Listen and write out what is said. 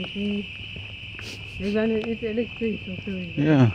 Okay. They're electric, so Yeah.